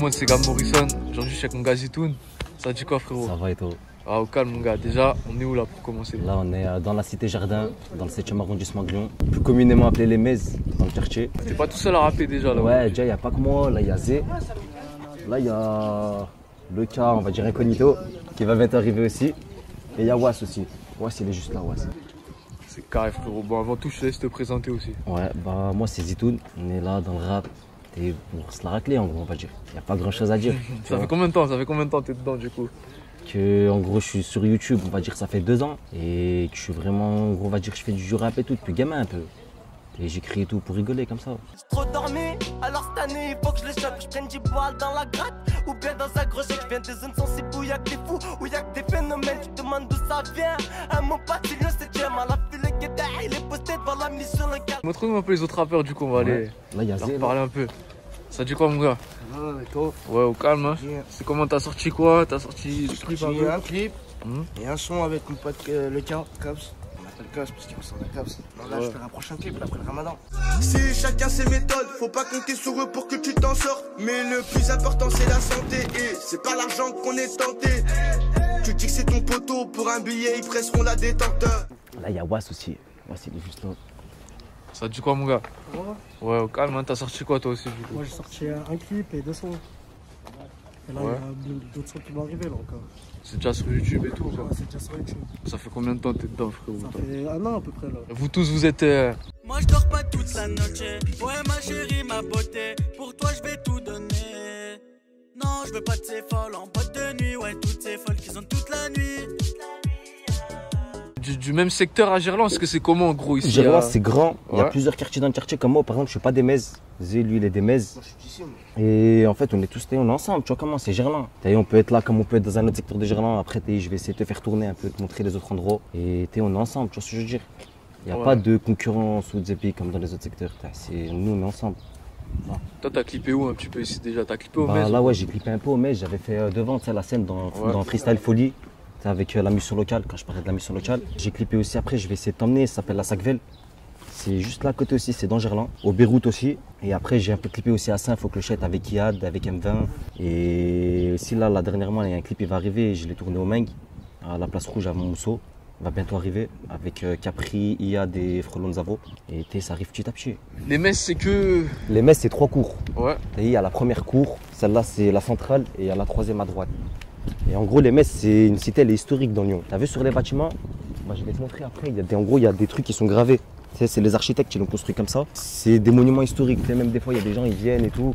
Monde, c'est Gab Morrison. Aujourd'hui, je suis avec mon gars Zitoun. Ça dit quoi, frérot Ça va et toi Ah, au calme, mon gars. Déjà, on est où là pour commencer? Là, on est euh, dans la cité Jardin, dans le 7e arrondissement de Lyon, plus communément appelé les Mezes, dans le quartier. T'es pas tout seul à rapper déjà là Ouais, déjà, il n'y a pas que moi. Là, il y a Zé. Là, il y a le cas, on va dire incognito, qui va bientôt arriver aussi. Et il y a Was aussi. Was, il est juste là, Was. C'est carré, frérot. Bon, avant tout, je te laisse te présenter aussi. Ouais, bah, moi, c'est Zitoun. On est là dans le rap. Et pour se la racler, en gros, on va dire. Il n'y a pas grand chose à dire. tu Ça fait combien de temps Ça fait combien de temps t'es dedans du coup que en gros je suis sur YouTube, on va dire que ça fait deux ans et que je suis vraiment, en gros, on va dire que je fais du rap et tout depuis gamin un peu. Et j'écris et tout pour rigoler comme ça. trop dormi, alors cette année il faut que je les chope, je prenne 10 balles dans la gratte Ou bien dans un gros jet, je viens des zones sensibles où y'a que des fous, où y'a que des phénomènes Tu te demandes d'où ça vient, un mot pas c'est le septième À la file le guetta, il est posté devant la mission locale Montre-nous un peu les autres rappeurs du coup, on va aller Là il y a leur Zé. là. parler un peu. Ça dit quoi, mon gars Ah, Ouais, au calme, hein. C'est comment T'as sorti quoi? T'as sorti le clip un clip Mhm. et un son avec mon pote euh, le cas, Caps. On l'appelle Caps parce qu'il ressemble à Caps. Non, là, Ouais. je ferai un prochain clip après le ramadan. Si chacun ses méthodes, faut pas compter sur eux pour que tu t'en sortes. Mais le plus important c'est la santé et c'est pas l'argent qu'on est tenté. Tu dis que c'est ton poteau pour un billet, ils presseront la détente. Là il y a Was aussi. Was il est juste là. Ça dit quoi, mon gars Ouais, au calme, hein. T'as sorti quoi toi aussi du coup Moi j'ai sorti un clip et deux sons. Et là Ouais. il y a d'autres sons qui vont arriver là encore. C'est déjà sur YouTube et tout quoi. Ouais, c'est déjà sur YouTube. Ça fait combien de temps t'es dedans, frérot Ça fait un an à peu près là. Vous tous, vous êtes. euh, Moi je dors pas toute la noche, ouais ma chérie, ma beauté Pour toi je vais tout donner Non, je veux pas de ces folles en boîte de nuit Ouais, toutes ces folles qui sont toute la nuit du, du même secteur à Gerland Est-ce que c'est comment en gros ici Gerland à- c'est grand. Il y a Ouais. plusieurs quartiers dans le quartier comme moi. Par exemple je suis pas des Mezes. Zé lui il est des Mezes. Moi, je suis. Et en fait on est tous on est ensemble. Tu vois comment c'est Gerland. On peut être là comme on peut être dans un autre secteur de Gerland. Après je vais essayer de te faire tourner un peu, te montrer les autres endroits. Et on est ensemble. Tu vois ce que je veux dire Il n'y a Ouais. pas de concurrence ou de zépi comme dans les autres secteurs. Nous on est ensemble. Toi, t'as clippé où un petit peu ici déjà? T'as clippé au Bah, là ouais j'ai clippé un peu mais j'avais fait euh, devant tu sais, la scène dans, Ouais. dans Freestyle Folie avec la mission locale quand je parlais de la mission locale j'ai clippé aussi après je vais essayer de t'emmener ça s'appelle la Sacvel c'est juste là à côté aussi c'est dans Gerland au Beyrouth aussi et après j'ai un peu clippé aussi à Saint-Fauclechette avec Iad avec M20 et aussi là là dernièrement il y a un clip il va arriver je l'ai tourné au Meng à la place rouge à Montmousseau il va bientôt arriver avec euh, Capri, Iad et Frolon Zavo et ça arrive petit à petit Les messes, c'est que. les messes c'est trois cours Ouais. et il y a la première cour, celle-là c'est la centrale et il y a la troisième à droite. Et en gros, les messes, c'est une cité, elle est historique dans Lyon. T'as vu sur les bâtiments bah, Je vais te montrer après. Il y a des, en gros, il y a des trucs qui sont gravés. Tu sais, c'est les architectes qui l'ont construit comme ça. C'est des monuments historiques. Sais, même des fois, il y a des gens, ils viennent et tout.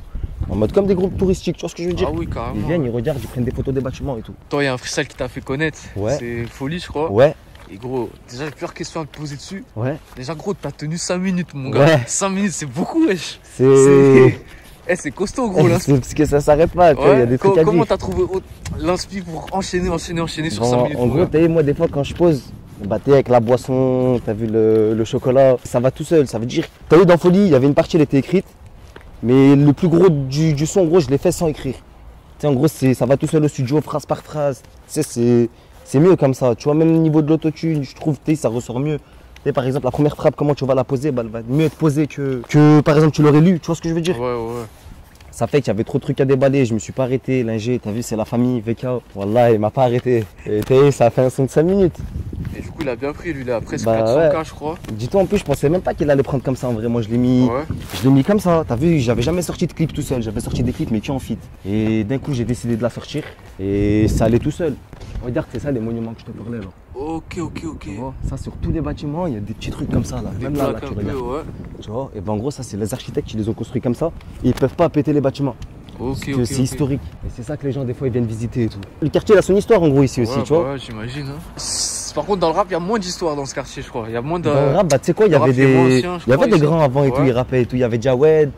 En mode comme des groupes touristiques, tu vois ce que je veux dire Ah oui, Ils carrément. viennent, ils regardent, ils prennent des photos des bâtiments et tout. Toi, il y a un freestyle qui t'a fait connaître. Ouais. C'est folie, je crois. Ouais, Et gros, déjà, j'ai plusieurs questions à te poser dessus. ouais. Déjà, gros, t'as tenu 5 minutes, mon gars. Ouais. 5 minutes, c'est beaucoup, wesh. C'est. C'est. Eh, c'est costaud, gros. C'est parce que ça s'arrête pas, tu vois, il y a des Co- trucs à comment t'as trouvé l'inspi pour enchaîner, enchaîner, enchaîner sur Bon, 5 minutes en gros, t'as vu, moi, des fois, quand je pose, bah, t'es avec la boisson, t'as vu le, le chocolat, ça va tout seul. Ça veut dire, t'as vu, dans Folie, il y avait une partie, elle était écrite, mais le plus gros du, du son, en gros, je l'ai fait sans écrire. Tu sais, en gros, ça va tout seul au studio, phrase par phrase. Tu sais, c'est, c'est mieux comme ça. Tu vois, même au niveau de l'autotune, je trouve, tu sais, ça ressort mieux. Par exemple, la première frappe, comment tu vas la poser, bah, elle va mieux être posée que, que, par exemple, tu l'aurais lu. Tu vois ce que je veux dire? Ouais, ouais. ça fait qu'il y avait trop de trucs à déballer, je me suis pas arrêté, l'ingé, t'as vu, c'est la famille, VK. Wallah, il m'a pas arrêté. Et t'as vu, ça a fait un son de 5 minutes. Et du coup, il a bien pris, lui, il a presque Bah, 400K, ouais. je crois. Dis-toi, en plus, je pensais même pas qu'il allait prendre comme ça, en vrai. Moi, je l'ai mis, Ouais. je l'ai mis comme ça. T'as vu, j'avais jamais sorti de clip tout seul. J'avais sorti des clips, mais qui en fit. Et d'un coup, j'ai décidé de la sortir. Et ça allait tout seul. Regarde, c'est ça les monuments que je te parlais, là. Ok, ok, ok. Tu vois, ça, sur tous les bâtiments, il y a des petits trucs comme ça, là. Des Même là, là, tu peu, ouais. Tu vois, et ben en gros, ça, c'est les architectes qui les ont construits comme ça. Et ils peuvent pas péter les bâtiments. Ok, Parce que ok. c'est historique. Et c'est ça que les gens, des fois, ils viennent visiter et tout. Le quartier, il a son histoire, en gros, ici aussi, tu vois. bah ouais, j'imagine. hein. Par contre, dans le rap, il y a moins d'histoire dans ce quartier, je crois. Il y a moins de. Dans le rap, bah, tu sais quoi, il y avait des, ancien, y avait des grands avant et tout, ils rappaient et tout. Il y avait Jawed,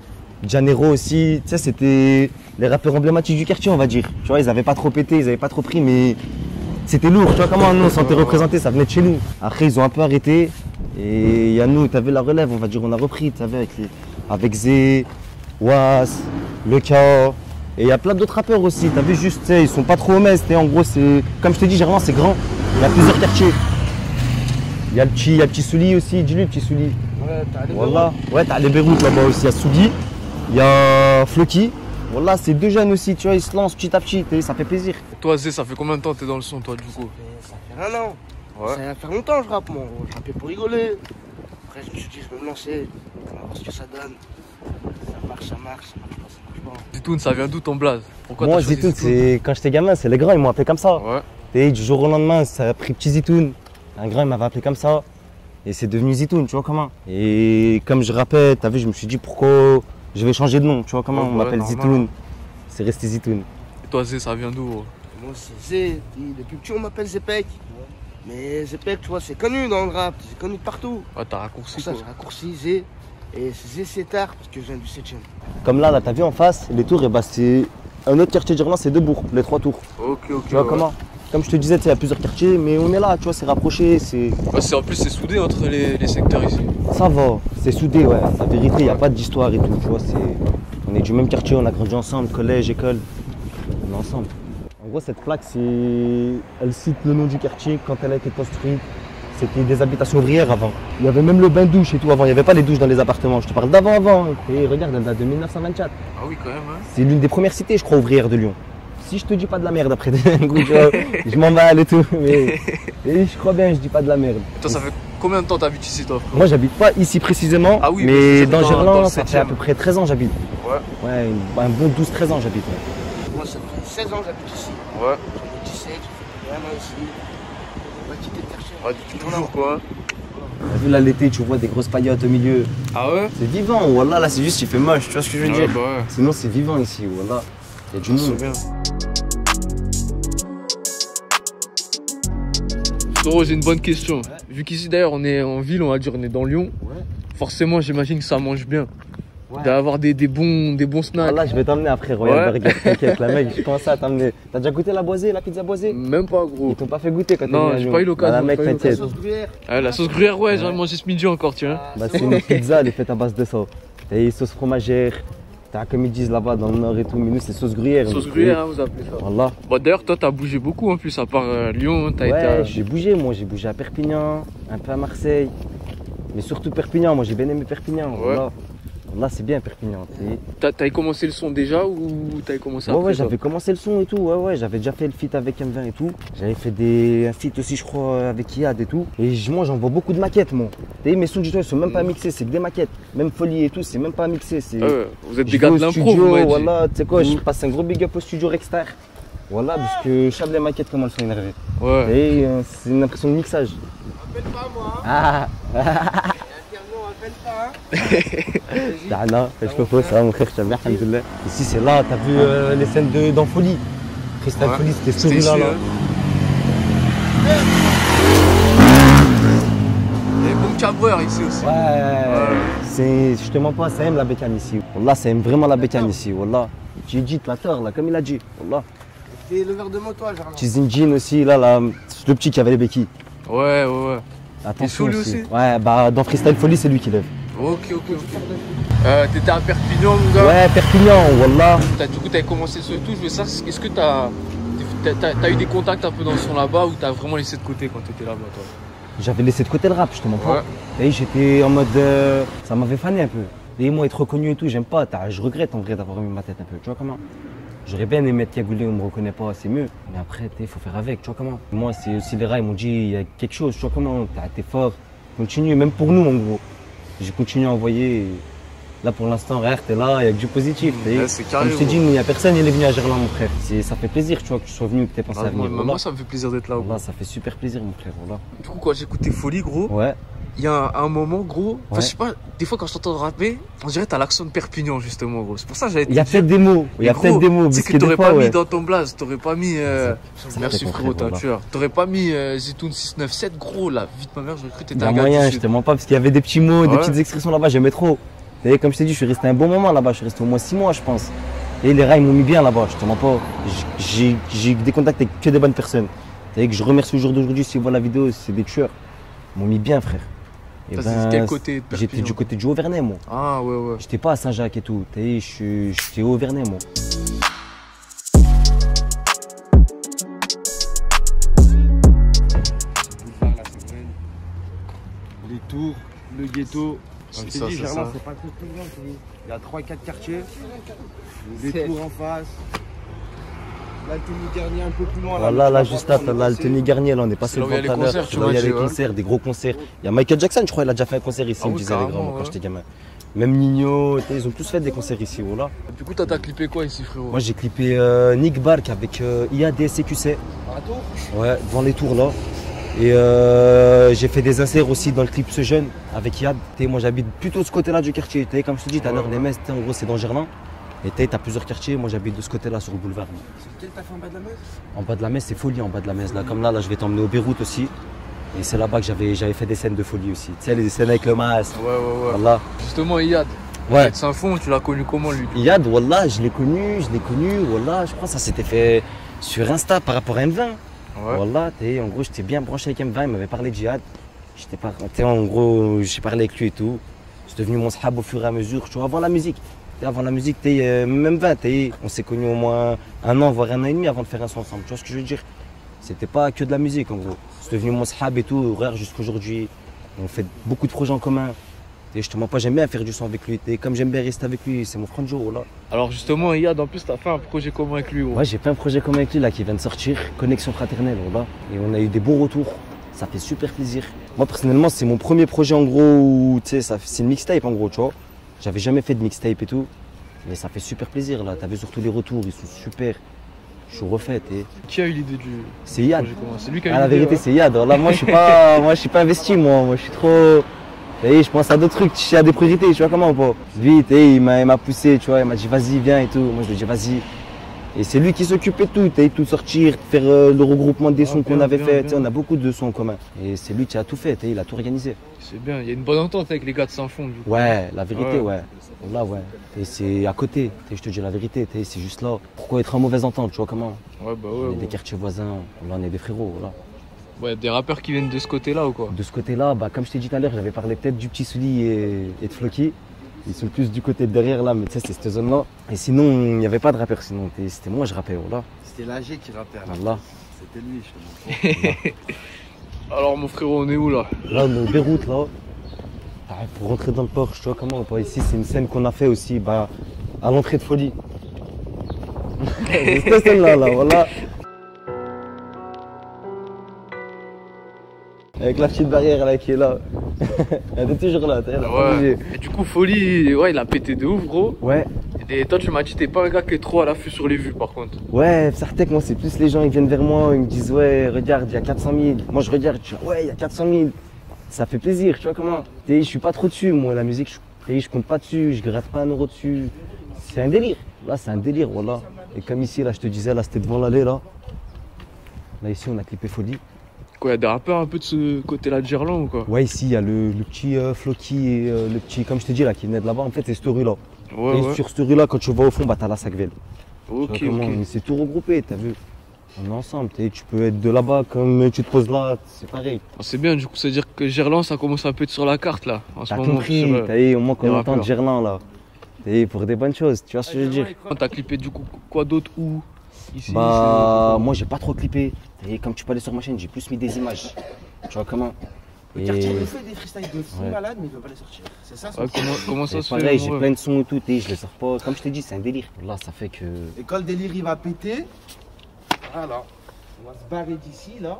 Janero aussi. Tu sais, c'était les rappeurs emblématiques du quartier, on va dire. Tu vois, ils avaient pas trop pété, ils avaient pas trop pris, mais c'était lourd. Tu vois comment nous, on se sentait représentés, ça venait de chez nous. Après, ils ont un peu arrêté. Et il y a nous, t'avais la relève, on va dire, on a repris, tu savais, avec, les, avec Zé, Was, Le K. Et il y a plein d'autres rappeurs aussi. T'as vu juste, ils sont pas trop sais, En gros, c'est. Comme je te dis, généralement, c'est grand. Il y a plusieurs quartiers. Il y a le petit, il y a le petit Souli aussi, dis-lui le petit Souli. Ouais, t'as Voilà. Ouais, t'as les Beyrouth là-bas aussi. Il y a Souli, il y a Floki, Voilà, c'est deux jeunes aussi, tu vois, ils se lancent petit à petit, ça fait plaisir. Toi, Zé, ça fait combien de temps que t'es dans le son, toi, du coup ça fait un an. Ouais. Ça va faire longtemps je rappe, moi. Je rappais pour rigoler. Après, je me suis dit, je vais me lancer. On va voir ce que ça donne. Ça marche, ça marche, ça marche pas, ça marche pas. Zitoun, ça vient d'où ton blaze Pourquoi Moi, Zitoun, c'est quand j'étais gamin, c'est les grands, ils m'ont appelé comme ça. Ouais. Et du jour au lendemain, ça a pris petit Zitoun. Un grand, il m'avait appelé comme ça. Et c'est devenu Zitoun, tu vois comment. Et comme je rappelle, t'as vu, je me suis dit pourquoi je vais changer de nom, tu vois comment. Ouais, on ouais, m'appelle normal. Zitoun. C'est resté Zitoun. Et toi, Zé, ça vient d'où Moi, c'est Zé. Depuis petit, on m'appelle Zepek. Mais Zepek, tu vois, c'est connu dans le rap. C'est connu de partout. Ouais, t'as C'est raccourci pour ça, quoi. j'ai raccourci Zé. Et c'est Zé Sétard, parce que je viens du 7 e Comme là, là, t'as vu en face, les tours, et bah c'est un autre quartier d'Irlande, c'est deux bourgs, les trois tours. Ok, ok. Tu vois ouais. comment? Comme je te disais, il y a plusieurs quartiers, mais on est là, tu vois, c'est rapproché, c'est. Ouais, c'est- en plus, c'est soudé entre les, les secteurs ici. Ça va, c'est soudé, ouais. La vérité, il n'y a pas d'histoire et tout, tu vois. c'est- On est du même quartier, on a grandi ensemble, collège, école. On est ensemble. En gros, cette plaque, c'est. Elle cite le nom du quartier quand elle a été construite. C'était des habitations ouvrières avant. Il y avait même le bain-douche et tout avant. Il n'y avait pas les douches dans les appartements. Je te parle d'avant, avant. Et regarde, elle date de 1924. Ah oui, quand même, hein. C'est l'une des premières cités, je crois, ouvrières de Lyon. Si je te dis pas de la merde après, coup, tu vois, je m'emballe et tout. Mais et je crois bien, je dis pas de la merde. Et toi, ça fait combien de temps t'habites ici, toi Moi, j'habite pas ici précisément, Ah oui, mais dans, Gerland, ça fait à 7e. peu près 13 ans j'habite. Ouais. Ouais, un bon 12-13 ans j'habite. ouais. Moi, ça fait 16 ans que j'habite ici. Ouais. J'en ai 17, j'ai fait un an ici. On va quitter le quartier. Ouais, depuis toujours, quoi? T'as vu là l'été, tu vois des grosses paillotes au milieu. Ah ouais? C'est vivant, voilà, là c'est juste, il fait moche, tu vois ce que je veux Ouais, dire? bah ouais. Sinon c'est vivant ici, voilà. Il y a du C'est monde. Frérot, j'ai une bonne question. Vu qu'ici d'ailleurs on est en ville, on va dire on est dans Lyon. Ouais. Forcément, j'imagine que ça mange bien. Ouais. D'avoir des, des bons des bons snacks. Voilà, je vais t'emmener après, Ouais. regarde, t'inquiète, la mec, je pensais à t'emmener. T'as déjà goûté la boisée, la pizza boisée? Même pas gros. Ils t'ont pas fait goûter quand t'es Non, j'ai pas eu l'occasion, Bah, la mec, sauce gruyère. Ah, la sauce gruyère, ouais, j'en ai mangé ce midi encore, tiens. Bah, c'est une pizza, elle est faite à base de ça. Sauces fromagères, t'as comme ils disent là-bas dans le nord et tout, mais nous c'est sauce gruyère. Sauce gruyère, hein, vous appelez ça. Voilà. Bon, d'ailleurs, toi, t'as bougé beaucoup en plus, à part euh, Lyon, t'as Ouais, été à... j'ai bougé, moi j'ai bougé à Perpignan, un peu à Marseille, mais surtout Perpignan, moi j'ai bien aimé Perpignan. Ouais. Voilà. Là c'est bien Perpignan. t'avais commencé le son déjà ou t'avais commencé Ouais, après ouais, toi j'avais commencé le son et tout, ouais, ouais, j'avais déjà fait le feat avec M20 et tout. J'avais fait des, un feat aussi, je crois, avec Iad et tout. Et moi j'envoie beaucoup de maquettes, moi. T'as vu, mes sons du tout, ils sont même pas Mm. mixés, c'est que des maquettes. Même Folie et tout, c'est même pas mixé. c'est... Ah ouais, vous êtes des gars de l'impro. Voilà, tu sais quoi, je Mm. passe un gros big up au studio Rexter. Voilà, parce que je savais les maquettes comment elles sont énervées. Ouais. Et euh, c'est une impression de mixage. Appelle pas moi. Ah, Ici c'est là, t'as vu euh, les scènes de- dans Folie. Cristal Ouais. Folie, c'était celui-là. là. hein. Il y a des bons cabreurs ici aussi. Ouais, c'est justement pas, ça aime la bécane ici. Wallah, ça aime vraiment la bécane ici. Wallah, j'ai dit, la tort, là, comme il a dit. Wallah. T'es le verre de moto, Zinjin aussi, là, là, le petit qui avait les béquilles. Ouais, ouais, ouais. Attention aussi. aussi Ouais, bah dans Freestyle Folie, c'est lui qui lève. Ok, ok, ok. Euh, T'étais à Perpignan, mon gars. Ouais, Perpignan, Wallah. T'as- du coup, t'avais commencé ce tout. Je veux savoir, est-ce que t'as t'as eu des contacts un peu dans le son là-bas ou t'as vraiment laissé de côté quand t'étais là-bas, toi? J'avais laissé de côté le rap, je te mens pas. Ouais. Et j'étais en mode. euh, ça m'avait fané un peu. Et moi, être reconnu et tout, j'aime pas. T'as- Je regrette en vrai d'avoir mis ma tête un peu. Tu vois comment? J'aurais bien aimé être cagoulé, on me reconnaît pas, c'est mieux. Mais après, il faut faire avec, tu vois comment Moi, c'est aussi les rats, ils m'ont dit, il y a quelque chose, tu vois comment T'as- T'es fort, continue, même pour nous, en gros. J'ai continué à envoyer. Là, pour l'instant, regarde, t'es là, il y a que du positif. Ouais, c'est Comme je t'ai dit, il n'y a personne, il est venu à Gerland, mon frère. Ça fait plaisir, tu vois, que tu sois venu, que t'aies pensé Ah, à moi, venir. moi, Voilà. ça me fait plaisir d'être là. Voilà, ça fait super plaisir, mon frère. Voilà. Du coup, quand j'écoutais Folie, gros, Ouais. Il y a un, moment, gros. Enfin, Ouais. je sais pas, des fois quand je t'entends rapper, on dirait que t'as l'accent de Perpignan, justement, gros. C'est pour ça que j'avais Il y a peut-être des mots, il y a peut-être des mots, Tu sais que t'aurais pas ouais. mis dans ton blaze, t'aurais pas mis. euh, Merci frérot, t'es un tueur. T'aurais pas mis euh, Zitoun 697, gros, là. Vite ma mère, que Il t'étais y a un gars moyen, je te mens pas, parce qu'il y avait des petits mots, des petites expressions là-bas, j'aimais trop. Et comme je t'ai dit, je suis resté un bon moment là-bas, je suis resté au moins 6 mois, je pense. Et les rats, ils m'ont mis bien là-bas, je te mens pas. J'ai j'ai des contacts avec que des bonnes personnes. Et que je remercie au jour d'aujourd'hui, si vous voient la vidéo, c'est des tueurs. Ils m'ont mis bien, frère. Et Ça, ben, c'est quel côté de J'étais du côté du Haut-Vernay, moi. Ah, ouais, ouais. J'étais pas à Saint-Jacques et tout. T'as vu, je suis- j'étais au Haut-Vernay, moi. Les tours, le ghetto, Je t'ai ça, dit, c'est Gerland, ça. c'est pas. Il y a 3-4 quartiers, des tours en face. Là, Garnier un peu plus loin. Voilà, là, vas juste là, on est là, le passé. Tony Garnier, là, on est passé là devant tout à l'heure. là il y a ouais. concerts, des gros concerts. Il y a Michael Jackson, je crois, il a déjà fait un concert ici, Ah il me oui, disait les grands, quand j'étais gamin. Même Nino, ils ont tous fait des concerts ici, voilà. Du coup, t'as clippé quoi ici, frérot? Moi, j'ai clippé euh, Nick Bark avec euh, IADSQC. Un tour Ouais, devant les tours là. Et euh, j'ai fait des inserts aussi dans le clip Ce Jeune avec Yad. Moi j'habite plutôt de ce côté-là du quartier. Comme je te dis tout à l'heure, les messes, en gros c'est dans Gerland. Et t'sais, t'as plusieurs quartiers, moi j'habite de ce côté-là sur le boulevard. C'est lequel t'as fait en bas de la messe En bas de la messe, c'est folie en bas de la messe. Là, comme là, là je vais t'emmener au Beyrouth aussi. Et c'est là-bas que j'avais, j'avais fait des scènes de folie aussi. Tu sais, les scènes avec le masque. Ouais, ouais, ouais. Voilà. Justement, Iyad. Ouais. Iyad Saint-Fond, tu l'as connu comment lui Yad, Wallah, je l'ai connu, je l'ai connu, Wallah, je crois que ça s'était fait sur Insta par rapport à M20. Ouais. Wallah, t'es- en gros, j'étais bien branché avec M20, il m'avait parlé de Jihad. J'étais pas, t'sais, en gros, j'ai parlé avec lui et tout. C'est devenu mon sahab au fur et à mesure, tu vois, avant la musique. Avant la musique, t'es, euh, même 20, t'es- on s'est connus au moins un an, voire un an et demi avant de faire un son ensemble. Tu vois ce que je veux dire? C'était pas que de la musique, en gros. C'est devenu mon sahab et tout, horaire jusqu'aujourd'hui. On fait beaucoup de projets en commun. T'sais, je te mens pas, j'aime bien faire du son avec lui. T'sais, Comme j'aime bien rester avec lui, c'est mon frère Joe, là. Alors, justement, Iyad, en plus, t'as fait un projet commun avec lui. Ouais, j'ai fait un projet comme avec lui là qui vient de sortir, Connexion fraternelle, voilà. Et on a eu des bons retours. Ça fait super plaisir. Moi personnellement, c'est mon premier projet en gros où tu sais, ça- c'est une mixtape en gros, tu vois. J'avais jamais fait de mixtape et tout. Mais ça fait super plaisir là. T'as vu surtout les retours, ils sont super. Je suis refait. et Qui a eu l'idée du C'est Yad. C'est lui qui a eu Ah, la vérité, ouais. c'est Yad. Là, moi, je suis pas, moi, je suis pas investi, moi. Moi, je suis trop. Voyez, je pense à d'autres trucs, à des priorités, tu vois comment pas. Vite, et il m'a poussé, tu vois, il m'a dit vas-y, viens et tout. Moi, je lui ai dit vas-y. Et c'est lui qui s'occupait de tout, t'as tout sortir, faire euh, le regroupement des Ah, sons qu'on avait bien, fait. bien. On a beaucoup de sons en commun. Et c'est lui qui a tout fait, il a tout organisé. C'est bien, il y a une bonne entente avec les gars de Saint-Fond. Ouais, la vérité, Ouais. ouais. Là, ouais. Et c'est à côté, je te dis la vérité, c'est juste là. Pourquoi être en mauvaise entente, tu vois comment? Ouais, bah On ouais. est ouais. des quartiers voisins, là, on est des frérots, voilà. Ouais, des rappeurs qui viennent de ce côté-là ou quoi? De ce côté-là, bah, comme je t'ai dit tout à l'heure, j'avais parlé peut-être du petit Souli et, et de Floki. Ils sont plus du côté de derrière là, mais tu sais, c'est cette zone-là. Et sinon, il n'y avait pas de rappeur, sinon c'était moi, je rappais, voilà. C'était l'AG qui rappait. là. voilà. C'était lui, je te montre. Alors, mon frérot, on est où là? Là, on est au Beyrouth, là. Ah, pour rentrer dans le port, tu vois comment pas Ici, c'est une scène qu'on a fait aussi bah, à l'entrée de Folie. c'est cette scène-là, là, voilà. Avec la petite barrière là qui est là. Elle est toujours là, elle. Ouais. Et du coup, Folie, ouais, il a pété de ouf, gros. Ouais, Et toi, tu m'as dit, t'es pas un gars qui est trop à l'affût sur les vues, par contre. Ouais, Sartek, moi, c'est plus les gens, ils viennent vers moi, ils me disent, ouais, regarde, il y a 400 000. Moi, je regarde, je dis, ouais, il y a 400 000. Ça fait plaisir, tu vois comment? Je suis pas trop dessus, moi, la musique, je, je compte pas dessus, je gratte pas un euro dessus. C'est un délire. Là, c'est un délire, voilà. Et comme ici, là, je te disais, là, c'était devant l'allée, là. Là, ici, on a clippé Folie. Quoi, y a des rappeurs un peu de ce côté-là de Gerland ou quoi Ouais, ici, il y a le, le petit euh, Floki et euh, le petit, comme je te dis, là, qui venait de là-bas. En fait, c'est cette rue-là. Ouais, et ouais. sur cette rue-là, quand tu vas au fond, bah, t'as la Sacvelle. Ok, ok. C'est tout regroupé, t'as vu On est ensemble, tu peux être de là-bas comme tu te poses là, c'est pareil. Ah, C'est bien, du coup, c'est-à-dire que Gerland, ça commence un peu être sur la carte là, en ce T'as moment. compris, sur, euh, t'as vu, au moins qu'on les entend rappeurs. Gerland là. T'as vu, pour des bonnes choses, tu vois ce que je veux dire T'as clippé du coup quoi d'autre où? Ici Bah, c'est- moi j'ai pas trop clippé. Vu, comme tu peux aller sur ma chaîne, j'ai plus mis des images. Tu vois comment Le Et- quartier, il fait des freestyles de fou Ouais. malade, mais il veut pas les sortir. C'est ça son Ouais, comment, comment ça et se fait pareil, j'ai plein de sons et tout, vu, je les sors pas. Comme je t'ai dit, c'est un délire. Là, ça fait que. Et quand le délire il va péter, voilà, on va se barrer d'ici là,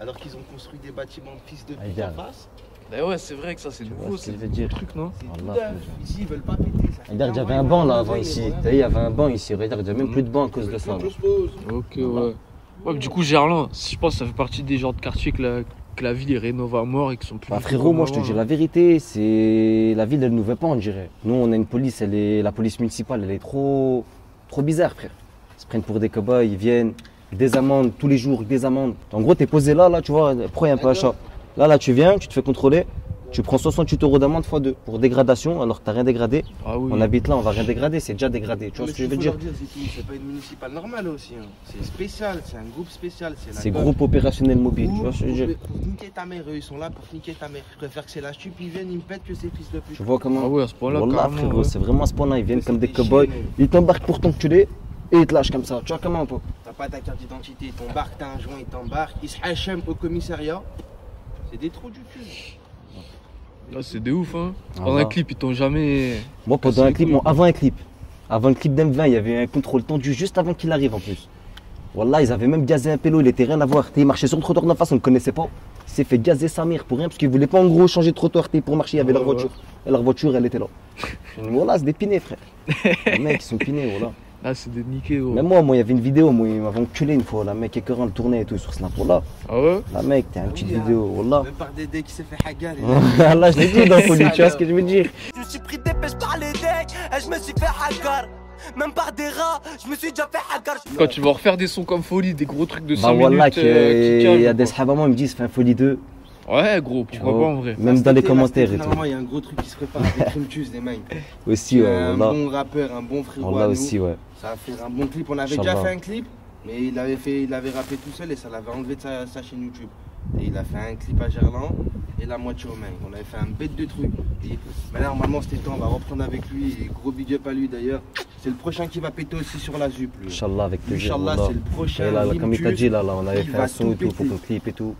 alors qu'ils ont construit des bâtiments de fils de pute en face. Bah ouais, c'est vrai que ça c'est nouveau, c'est dire. le truc, non C'est. Ici ils veulent pas péter. ça Regarde, il y avait un banc là avant ici. il y avait un banc ici. Regarde, il y a même plus de banc à cause de ça. Ok, ouais. Ouais, mais du coup, Gerland, je pense que ça fait partie des genres de quartiers que la, que la ville est rénovée à mort et qui sont plus. Bah frérot, moi je te dis la vérité, c'est la ville elle nous veut pas on dirait. Nous on a une police, elle est la police municipale, elle est trop trop bizarre frère. Ils se prennent pour des cobayes, ils viennent, des amendes tous les jours, des amendes. En gros t'es posé là, là tu vois, prends un peu à chat. Là là tu viens, tu te fais contrôler, tu prends 68 euros d'amende x 2 pour dégradation alors que t'as rien dégradé. Ah oui. On habite là, on va rien dégrader, c'est déjà dégradé. Tu vois Mais ce que je veux dire dire, c'est c'est pas une municipale normale aussi. hein. C'est spécial, c'est un groupe spécial. C'est groupe opérationnel mobile, tu vois ce que je veux dire pour, niquer ta mère, eux, ils sont là pour niquer ta mère. Je préfère que c'est la stup, ils viennent, ils me pètent que ces fils de pute. Tu vois comment Ah ouais, à ce point-là, carrément. frérot, ouais. c'est vraiment à ce point-là, ils viennent comme c'est des cow-boys, ils t'embarquent pour t'enculer et ils te lâchent comme ça. Tu vois comment pas T'as pas ta carte d'identité, ils t'embarquent, t'as un joint, ils t'embarquent, ils se hachem au commissariat. C'est des trous du cul. Là, c'est de ouf, hein. Ah Pendant bah. un clip, ils t'ont jamais. Moi, Ah, pendant un clip, avant un clip, avant le clip d'M20, il y avait un contrôle tendu juste avant qu'il arrive en plus. Wallah, ils avaient même gazé un pélo, il était rien à voir. Il marchait sur le trottoir d'en face, on ne le connaissait pas. Il s'est fait gazer sa mère pour rien, parce qu'il voulait pas en gros changer de trottoir pour marcher, il y avait leur ouais. voiture. Et leur voiture, elle était là. Wallah, c'est des pinés, frère. Les mecs, ils sont pinés, voilà. Là, c'est des niqués, gros. Même moi, moi, il y avait une vidéo, moi, il m'avait enculé une fois, la mec écœurant le tournait et tout sur Snap, wallah. Ah ouais? La mec, t'as une petite Oui, hein. vidéo, wallah. Même par Dédé qui s'est fait hagar. il Là, je l'ai dit dans Folie, tu vois ce que je veux dire. Je me suis pris des pêches par les decks et je me suis fait hagar. Même par des rats, je me suis déjà fait hagar. Quand tu vas refaire des sons comme folie, des gros trucs de 100 Bah, minutes. qu'il euh, qui y a des quoi. sahaba, moi, ils me disent, fais un Folie 2. Ouais, gros, tu pourquoi vois. pas en vrai Même Là, dans les là, commentaires et tout. Normalement, il y a un gros truc qui se prépare avec Crime Tuesday, man. Aussi, ouais, un bon rappeur, un bon frérot. Wallah à nous. aussi, ouais. Ça va faire un bon clip. On avait déjà fait un clip, mais il avait, fait, il avait rappé tout seul et ça l'avait enlevé de sa, sa chaîne YouTube. Et il a fait un clip à Gerland et la moitié au main. On avait fait un bête de trucs. Et, mais là, normalement, c'était temps. On va reprendre avec lui. Et gros big up à lui d'ailleurs. C'est le prochain qui va péter aussi sur la ZUP. lui. Inch'Allah, avec plaisir. Inch'Allah, c'est le prochain. Et là, là, comme il t'a dit, là, là, on avait fait un son et tout pour qu'on clip et tout.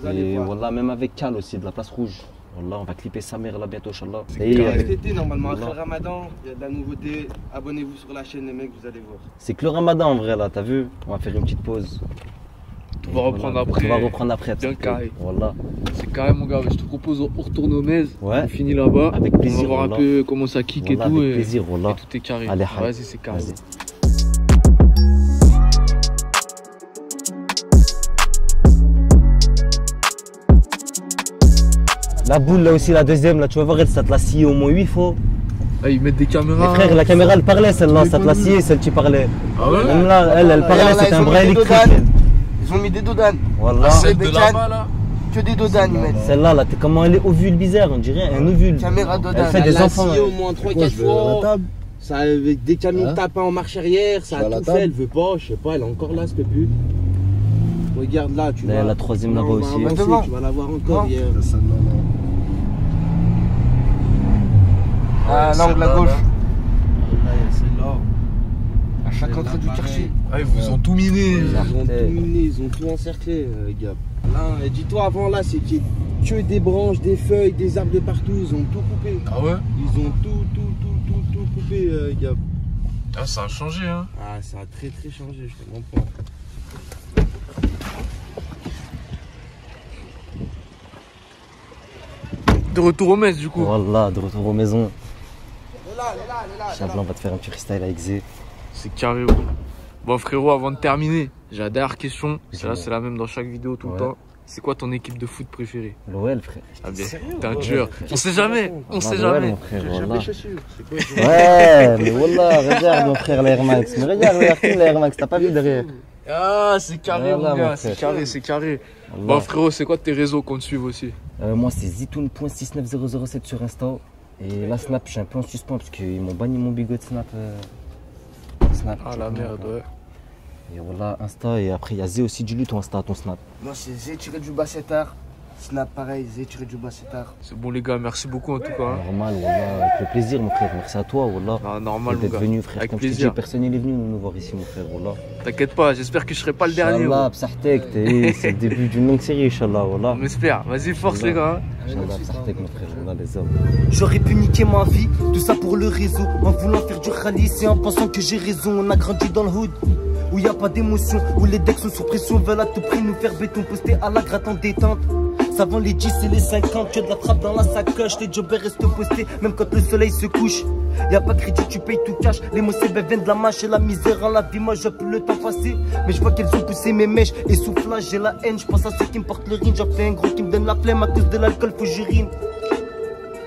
Vous allez Et voir. voilà, même avec Cal aussi, de la place rouge. Wallah, on va clipper sa mère là bientôt, Inch'Allah. C'est Cet été, normalement, après le ramadan, il y a de la nouveauté. Abonnez-vous sur la chaîne, les mecs, vous allez voir. C'est que le ramadan en vrai, là, t'as vu On va faire une petite pause. On va reprendre Voilà, après. On va reprendre après. Bien carré. Voilà. C'est carré, mon gars. Je te propose, on retourne au Mez. Ouais. On finit là-bas. Avec plaisir, On va voir un peu comment ça kick et tout. avec et, plaisir, et tout est carré. Allez. Vas-y, c'est carré. La boule là aussi, la deuxième, là tu vas voir, elle ça te l'a scié au moins 8 fois. Ah, ils mettent des Mais caméras. frère, la caméra elle parlait celle-là, ça te l'a scié, celle qui parlait. Ah ouais? Même là, elle, elle parlait, c'était un bras électrique. elle. Ils ont mis des dodanes. Voilà. Celle de là-bas, là. Que des dodanes, ils mettent. Celle-là, là, t'es comment elle est ovule bizarre, on dirait un ovule. Caméra Elle dodane. fait des enfants. scié ouais. au moins 3-4 Pourquoi je vais à la fois. table? Ça, avec des camions Hein? tapin en marche arrière, ça a tout fait. Elle veut pas, je sais pas, elle est encore là, cette pute. Regarde là, tu Là, vois. la troisième là-bas aussi. avancer. Tu vas la voir encore Non. hier. Là. Ah, l'angle à gauche. celle-là. À chaque C'est entrée du là, quartier. Ah, ils vous ont tout miné. Ils ont tout miné, ils ont tout encerclé, euh, les gars. Là, et dis-toi, avant là, c'est qu'il que des branches, des feuilles, des arbres de partout. Ils ont tout coupé. Ah ouais? Ils ont tout, tout, tout, tout, tout coupé, euh, les gars. Ah, ça a changé, hein. Ah, ça a très, très changé, je te comprends. Retour au Metz, du coup. Voilà, de retour aux maisons. Inch'Allah, on va te faire un petit freestyle avec Zé. C'est carré, gros. Bon, frérot, avant de terminer, j'ai la dernière question. Celle-là, Dis-moi. c'est la même dans chaque vidéo tout le temps. C'est quoi ton équipe de foot préférée? L'OL, frère. Ah bien, t'es un tueur. On sait jamais, on sait l'OL, jamais. mon frère, voilà. Ouais, mais Wallah, regarde mon frère, l'Air Max. Mais regarde, regarde, l'Air Max, t'as pas vu derrière. Ah, c'est carré, Voilà, mon gars, c'est carré, c'est carré. Bon, frérot, c'est quoi tes réseaux qu'on te suive aussi? Euh, moi, c'est zitoun.69007 sur Insta. Et la Snap, je suis un peu en suspens parce qu'ils m'ont banni mon bigot de Snap. euh, Snap. Ah la merde, quoi. ouais. Et voilà, Insta. Et après, il y a Zé aussi, dis-lui ton Insta, ton Snap. Moi, c'est Zé tiré du bas tard. Snap pareil, Zé tiré du bas tard. C'est bon, les gars, merci beaucoup en tout cas. hein. Normal, Wallah, avec le plaisir, mon frère. Merci à toi, Wallah. Ah, normal, mon d'être gars. venu, frère. Avec Comme je plaisir. dis, personne n'est venu nous voir ici, mon frère, Wallah. T'inquiète pas, j'espère que je serai pas le dernier. Inch'Allah, c'est le début d'une longue série, Inch'Allah, Wallah. On espère. Vas-y, force, les gars. hein. Inch'Allah, bsahtek, mon frère, Wallah, les hommes. J'aurais pu niquer ma vie, tout ça pour le réseau. En voulant faire du rallye, et en pensant que j'ai raison. On a grandi dans le hood, où y a pas d'émotion, où les decks sont sous pression, veulent à tout prix nous faire béton, posté à la gratte en détente. Ça vend les 10 et les 50, tu as de la trappe dans la sacoche, les jobbers restent postés, même quand le soleil se couche. Y a pas de crédit, tu payes tout cash. Les mots ben viennent de la mâche et la misère en la vie. Moi, j'ai plus le temps passé. Mais je vois qu'elles ont poussé mes mèches. Et soufflage, j'ai la haine. Je pense à ceux qui me portent le ring. J'en fais un gros qui me donne la flemme à cause de l'alcool, faut j'urine.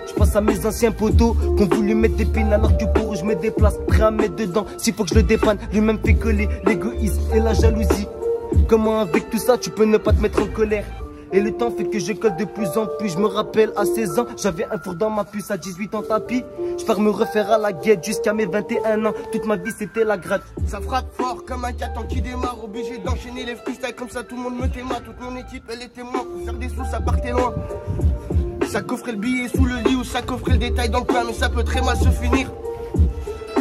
Je pense à mes anciens poteaux qu'on voulu mettre des pines alors du coup je me déplace, prêt à mettre dedans. S'il faut que je le dépanne, lui-même fait coller l'égoïsme et la jalousie. Comment avec tout ça tu peux ne pas te mettre en colère? Et le temps fait que je colle de plus en plus. Je me rappelle à 16 ans, j'avais un four dans ma puce à 18 ans tapis. Je pars me refaire à la guette jusqu'à mes 21 ans. Toute ma vie c'était la gratte. Ça frappe fort comme un caton qui démarre, obligé d'enchaîner les freestyles comme ça tout le monde me témoin, toute mon équipe elle est témoin, pour faire des sous ça partait loin. Ça coffrait le billet sous le lit ou ça coffrait le détail dans le coin, mais ça peut très mal se finir.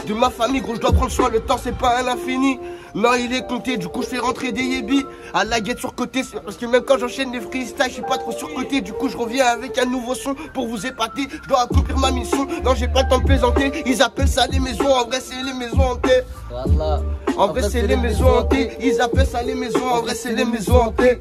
De ma famille, gros, je dois prendre soin, le temps c'est pas un infini. Non, il est compté, du coup, je fais rentrer des yébis. À la guette sur côté, c'est parce que même quand j'enchaîne les freestyles, je suis pas trop surcoté. Du coup, je reviens avec un nouveau son pour vous épater. Je dois accomplir ma mission. Non, j'ai pas le temps de plaisanter. Ils appellent ça les maisons, en vrai, c'est les maisons hantées. En vrai, c'est les maisons hantées. Ils appellent ça les maisons, en vrai, c'est les maisons hantées.